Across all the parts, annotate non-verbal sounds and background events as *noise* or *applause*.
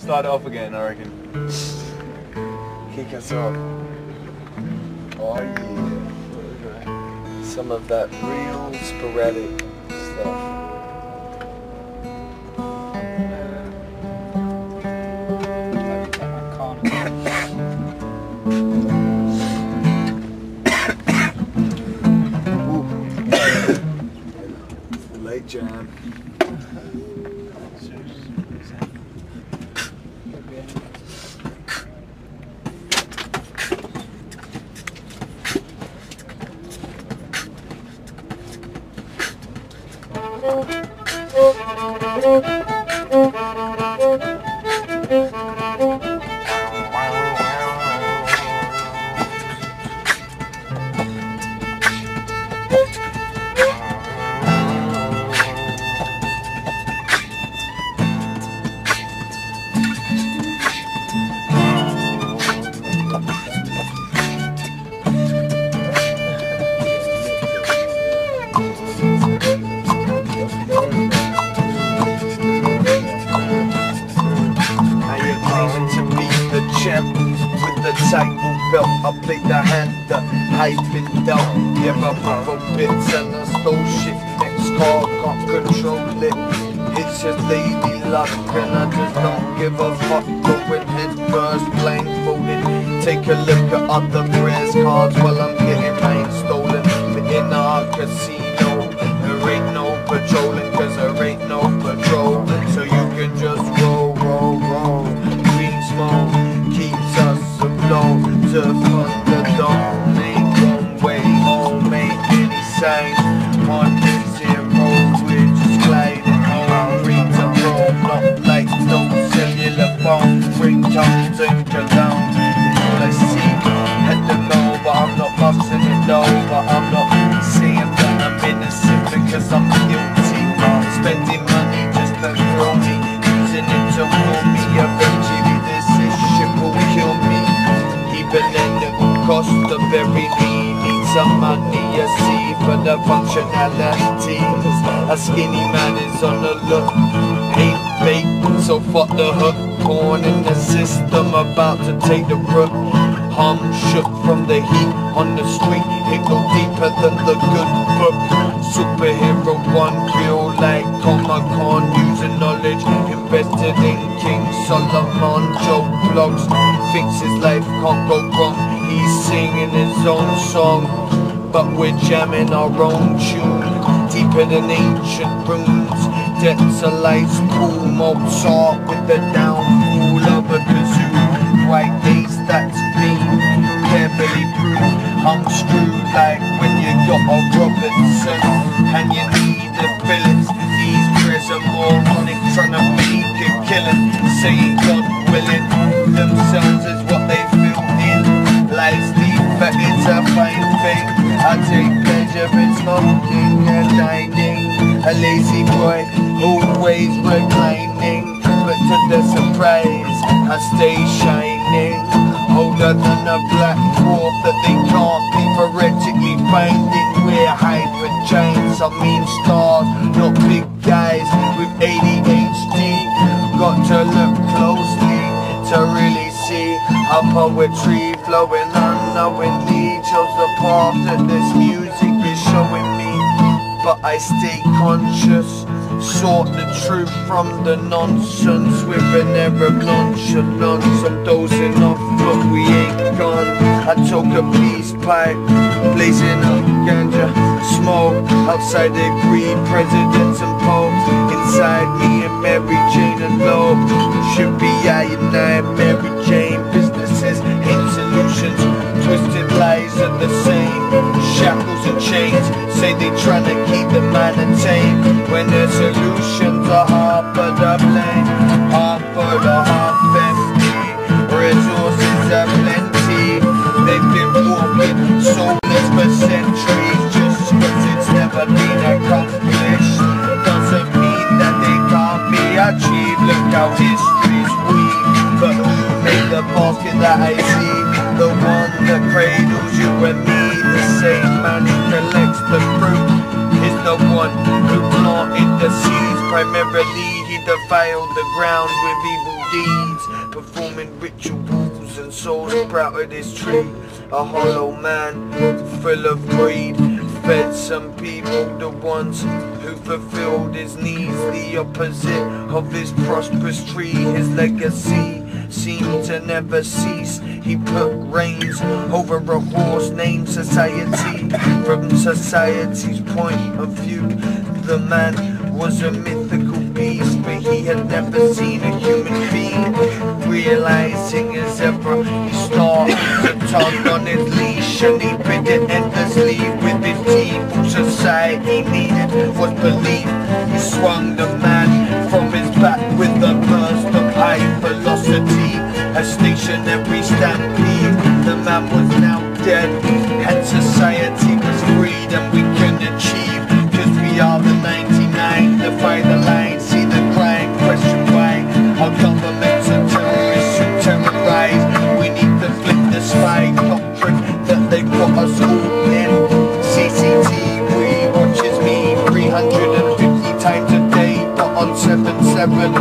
Start off again, I reckon. Kick us off. Oh yeah. Some of that real sporadic stuff. *coughs* *coughs* Jam. 拜。The title belt. I play the hand that I've been dealt. Yeah, my brother bits and I stole shit. Next car can't control it. It's just lady luck and I just don't give a fuck. Going head first, blindfolded. Take a look at other prayers cards while I'm getting mine stolen. In our casino, Ringtones and all I see. Had to know, but I'm not busting it though. But I'm not saying that I'm innocent because I'm guilty. Spending money just to throw me, using it to fool me. Eventually, this is shit will kill me. Even then, it will cost the very need. Need some money, you see, for the functionality. A skinny man is on the look, ain't fake, so fuck the hook. Born in the system, about to take the root. Hum shook from the heat on the street. It go deeper than the good book. Superhero one, feel like Comic Con, using knowledge. Invested in King Solomon. Joe Bloggs, thinks his life can't go wrong. He's singing his own song, but we're jamming our own tune. Deeper than ancient runes. Depths of life's cool. Mozart with the downfall of a kazoo. White days that's been carefully brewed. I'm screwed like when you got a Robertson and you need a Phillips. These prayers are moronic, trying to make a killing. Saying God willing, themselves is what they feel in. Life's deep, but it's a fine thing. I take pleasure in smoking and dining. A lazy boy, always reclining. To the surprise, I stay shining. Older than a black dwarf that they can't be theoretically finding. We're hybrid giants, I mean stars, not big guys with ADHD. Got to look closely to really see our poetry flowing unknowingly. Chose the path that this music is showing me, but I stay conscious. Sort the truth from the nonsense with an air of nonchalance. I'm dozing off, but we ain't gone. I took a peace pipe, blazing up ganja, smoke outside they greed presidents and popes. Inside me and Mary Jane and alone should be I and I, and Mary Jane. Businesses ain't solutions, twisted lies are the same. Shackles and chains. Say they tryna keep the man tame when the solutions are half of the blame, the one who planted the seeds. Primarily, he defiled the ground with evil deeds, performing rituals and souls sprouted his tree. A hollow man, full of greed, fed some people, the ones who fulfilled his needs. The opposite of his prosperous tree, his legacy seemed to never cease. He put reins over a horse named society. From society's point of view, the man was a mythical beast, but he had never seen a human being. Realizing as ever, he started to tug on his leash and he bit it endlessly with his teeth. Society needed was belief. He swung the man A stationary stampede. The man was now dead, and society was freed, and we can achieve. Cause we are the 99, defy the line, see the crime, question why. Our governments are terrorists who terrorize. We need to flip the spy doctrine that they put us all in. CCTV watches me 350 times a day, but on 7-7,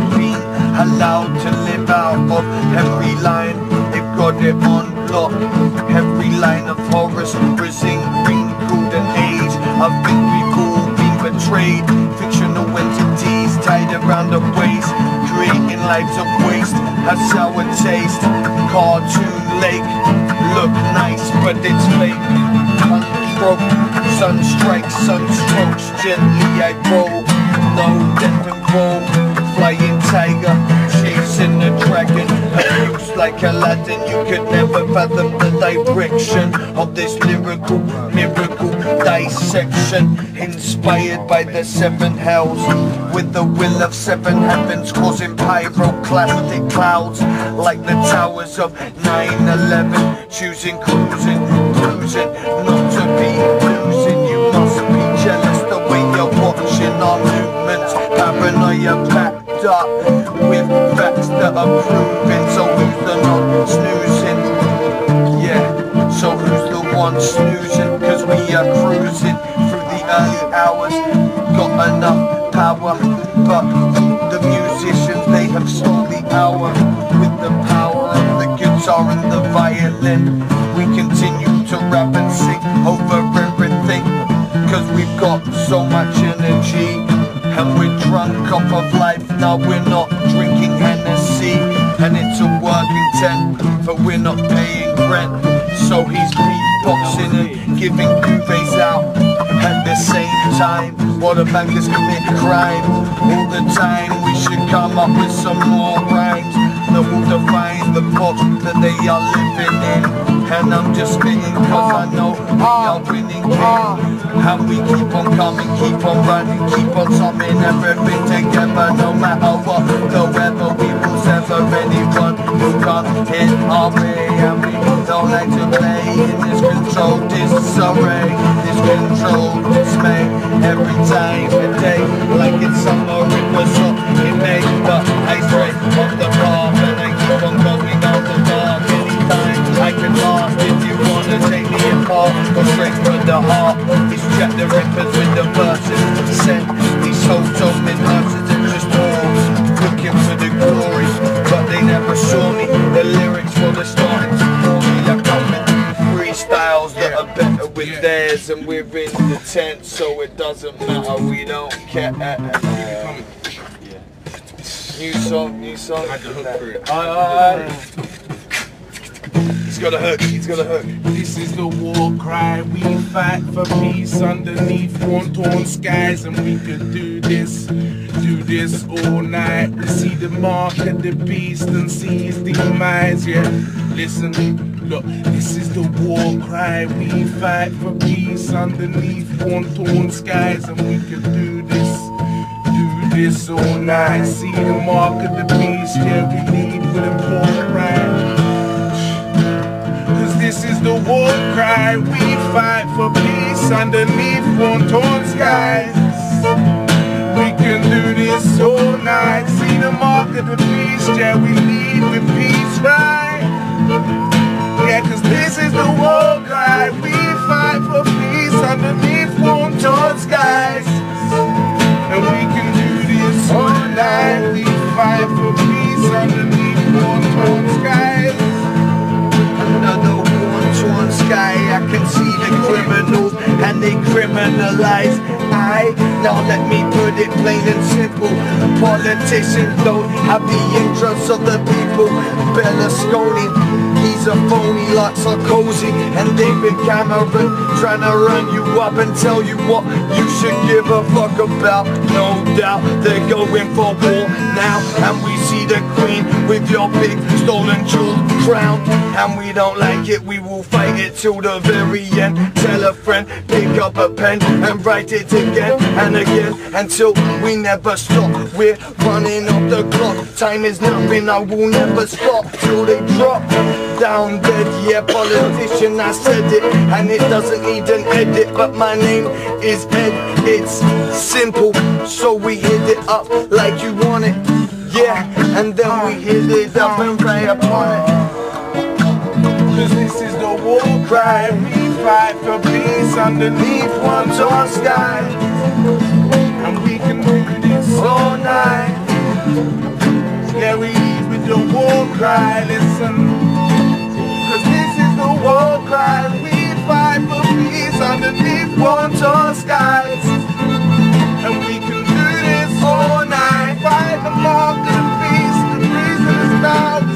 box that allowed to live out of. Every line, they've got it on lock. Every line of Horace, Brazing, wrinkled and age. I think we've all been betrayed. Fictional entities tied around the waist, creating lives of waste. A sour taste. Cartoon lake, look nice, but it's fake. Unstroke, sun strikes, sun strokes. Gently I roll, no death and roll. Flying tiger, chasing the dragon. Abused like Aladdin, you could never fathom the direction of this lyrical miracle dissection. Inspired by the seven hells, with the will of seven heavens, causing pyroclastic clouds like the towers of 9/11. Choosing cruising, cruising, not to be losing. Our movements. Paranoia packed up with facts that are proven. So who's the not snoozing? Yeah, so who's the one snoozing? Cause we are cruising through the early hours. Got enough power, but the musicians they have stole the hour with the power of the guitar and the violin. We continue to rap and sing over. Cause we've got so much energy. And we're drunk off of life. Now we're not drinking Hennessy. And it's a working tent But we're not paying rent. So he's beatboxing and giving duvets out. At the same time a bankers commit crime. All the time we should come up with some more rhymes That will define the box that they are living in. And I'm just spitting cause I know we are winning king and we keep on coming, keep on running, keep on summing everything together No matter what. The weather, we will sever anyone who comes in our way. And we don't like to play in this controlled disarray This controlled dismay. Every time day these hotel nurses and just all Looking for the glory But they never saw me The lyrics for the starting to for me Like coming freestyles that are better with theirs And we're in the tent so it doesn't matter We don't care New song, new song. The hook for it. Aye, aye, aye. He's got a hook, he's got a hook. This is the war cry. We fight for peace underneath worn torn skies, and we could do this, do this all night. We see the mark of the beast and see his demise. Yeah, listen, look, this is the war cry. We fight for peace underneath worn torn skies, and we could do this. Do this all night. See the mark of the beast. Yeah, we peace underneath one torn skies. We can do this all night. See the mark of the beast, yeah, we lead with peace, right? Yeah, cause this is the war cry. We fight for peace underneath one torn skies. They criminalize. I, now let me put it plain and simple. Politicians don't have the interests of the people. Berlusconi, he's a phony like Sarkozy And David Cameron trying to run you up and tell you what you should give a fuck about. No doubt they're going for war now And we see the queen with your big stolen jewel crown. And we don't like it, we will fight it till the very end. Tell a friend, pick up a pen and write it again and again. Until we never stop, we're running off the clock Time is nothing, I will never stop till they drop Down dead, yeah, politician, I said it And it doesn't need an edit, but my name is Ed It's simple, so we hit it up like you want it yeah, and then we hit it up and play upon it. Cause this is the war cry. We fight for peace underneath one tall sky. And we can do this all night war cry, listen. Cause this is the war cry, we fight for peace underneath one torn skies. And we can do this all night, fight the mark of peace. the reason is now.